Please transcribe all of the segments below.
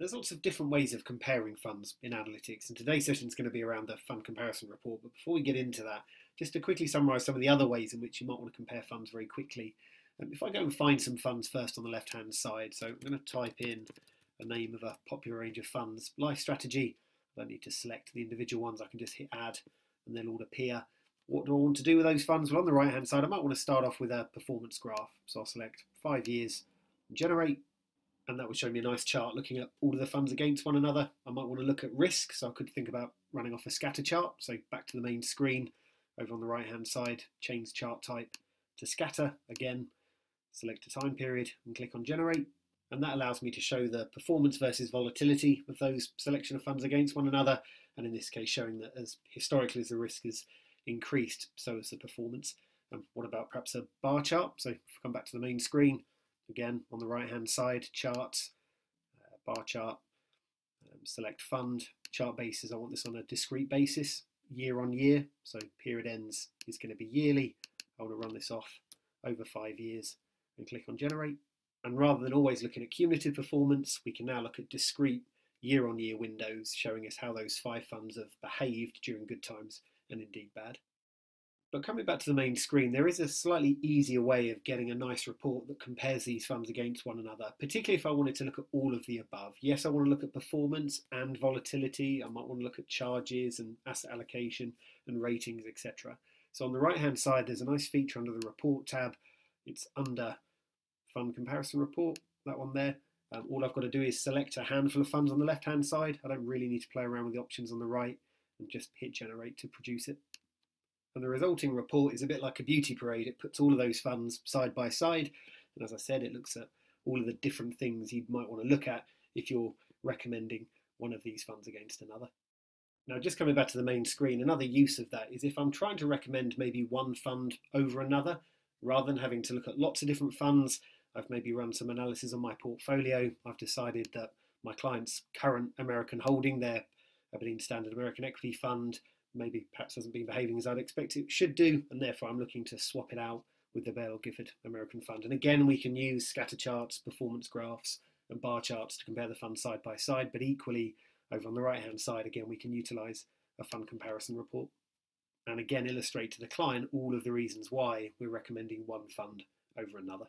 There's lots of different ways of comparing funds in analytics, and today's session is going to be around the fund comparison report. But before we get into that, just to quickly summarise some of the other ways in which you might want to compare funds very quickly. Um, if I go and find some funds first on the left hand side, so I'm going to type in the name of a popular range of funds, Life Strategy. I don't need to select the individual ones, I can just hit add and they'll all appear. What do I want to do with those funds? Well, on the right hand side, I might want to start off with a performance graph. So I'll select five years, generate and that would show me a nice chart looking at all of the funds against one another. I might want to look at risk, so I could think about running off a scatter chart. So back to the main screen, over on the right hand side, change chart type to scatter. Again, select a time period and click on generate. And that allows me to show the performance versus volatility of those selection of funds against one another. And in this case, showing that as historically as the risk has increased, so has the performance. And what about perhaps a bar chart? So if I come back to the main screen, Again, on the right hand side, charts, uh, bar chart, um, select fund, chart basis. I want this on a discrete basis, year on year. So period ends is going to be yearly. I want to run this off over five years and click on generate. And rather than always looking at cumulative performance, we can now look at discrete year on year windows showing us how those five funds have behaved during good times and indeed bad. But coming back to the main screen, there is a slightly easier way of getting a nice report that compares these funds against one another, particularly if I wanted to look at all of the above. Yes, I want to look at performance and volatility. I might want to look at charges and asset allocation and ratings, etc. So on the right hand side, there's a nice feature under the report tab. It's under fund comparison report, that one there. Um, all I've got to do is select a handful of funds on the left hand side. I don't really need to play around with the options on the right and just hit generate to produce it. And the resulting report is a bit like a beauty parade. It puts all of those funds side by side. And as I said, it looks at all of the different things you might want to look at if you're recommending one of these funds against another. Now, just coming back to the main screen, another use of that is if I'm trying to recommend maybe one fund over another, rather than having to look at lots of different funds, I've maybe run some analysis on my portfolio. I've decided that my client's current American holding, their Aberdeen Standard American Equity Fund, maybe perhaps hasn't been behaving as I'd expect it should do, and therefore I'm looking to swap it out with the Baillie Gifford American Fund. And again, we can use scatter charts, performance graphs, and bar charts to compare the funds side by side, but equally, over on the right hand side, again, we can utilize a fund comparison report. And again, illustrate to the client all of the reasons why we're recommending one fund over another.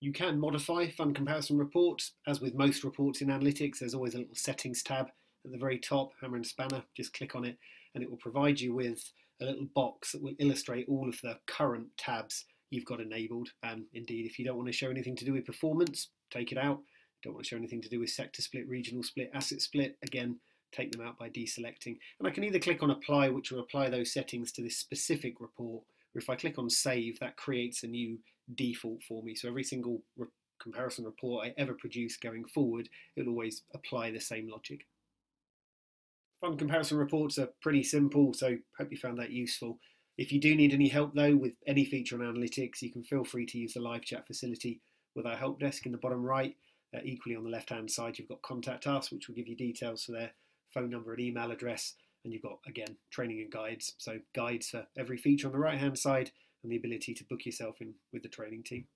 You can modify fund comparison reports. As with most reports in analytics, there's always a little settings tab at the very top, hammer and spanner, just click on it and it will provide you with a little box that will illustrate all of the current tabs you've got enabled. And indeed, if you don't want to show anything to do with performance, take it out. Don't want to show anything to do with sector split, regional split, asset split, again, take them out by deselecting. And I can either click on apply, which will apply those settings to this specific report, or if I click on save, that creates a new default for me. So every single re comparison report I ever produce going forward, it'll always apply the same logic. Fund comparison reports are pretty simple, so hope you found that useful. If you do need any help though with any feature on analytics, you can feel free to use the live chat facility with our help desk in the bottom right. Uh, equally on the left hand side, you've got contact us, which will give you details for their phone number and email address. And you've got, again, training and guides. So guides for every feature on the right hand side and the ability to book yourself in with the training team.